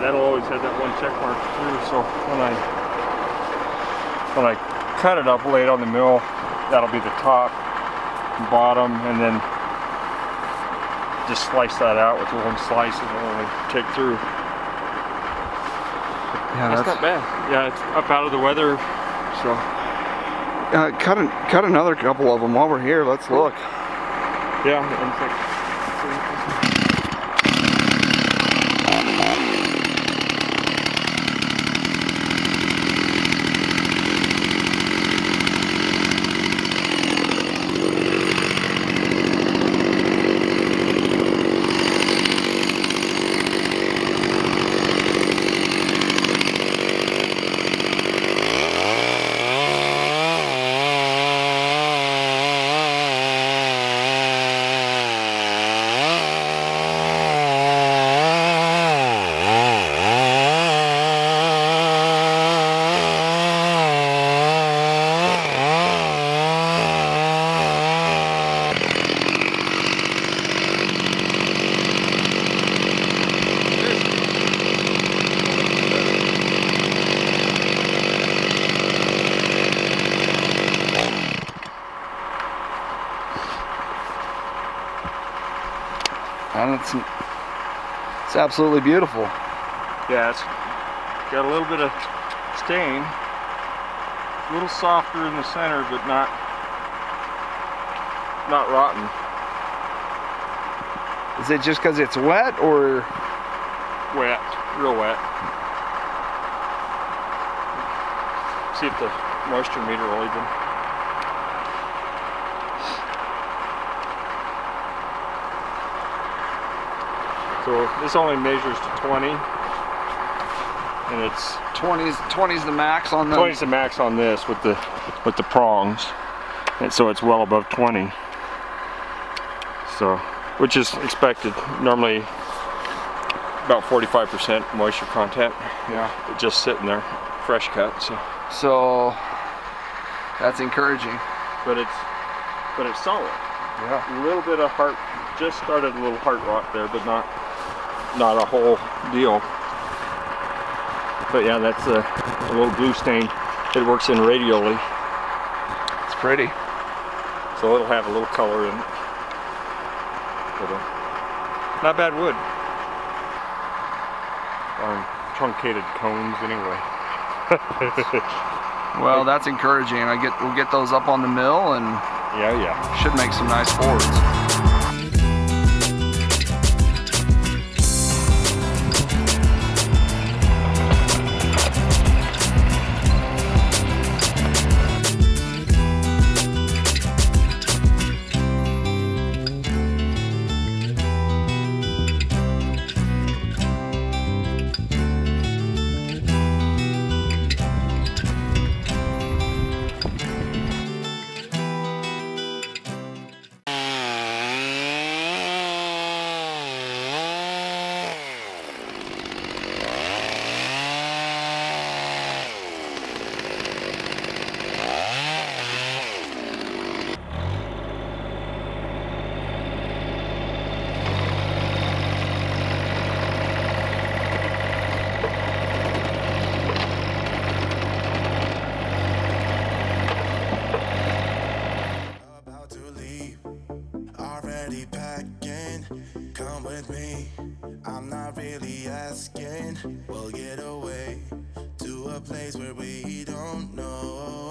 That'll always have that one check mark through. So when I when I cut it up, lay it on the mill, that'll be the top, bottom, and then just slice that out with one slice and it'll only take through. Yeah, That's, not bad. Yeah, it's up out of the weather, so Uh, cut, an, cut another couple of them while we're here. Let's look. yeah. And it's like- And it's, it's absolutely beautiful. Yeah, it's got a little bit of stain. A little softer in the center, but not not rotten. Is it just because it's wet or? Wet, real wet. See if the moisture meter will even. So this only measures to 20, and it's 20's 20's the max on the 20 is the max on this with the with the prongs, and so it's well above 20. So, which is expected. Normally, about 45% moisture content. Yeah. Just sitting there, fresh cut. So, So that's encouraging. but it's but it's solid. Yeah. A little bit of heart, just started a little heart rot there, but not not a whole deal. But yeah, that's a, a little blue stain. It works in radially. It's pretty. So it'll have a little color in it. Uh, not bad wood. Um, truncated cones anyway. Well, that's encouraging. I get we'll get those up on the mill and Yeah, yeah. should make some nice boards. Asking. We'll get away to a place where we don't know.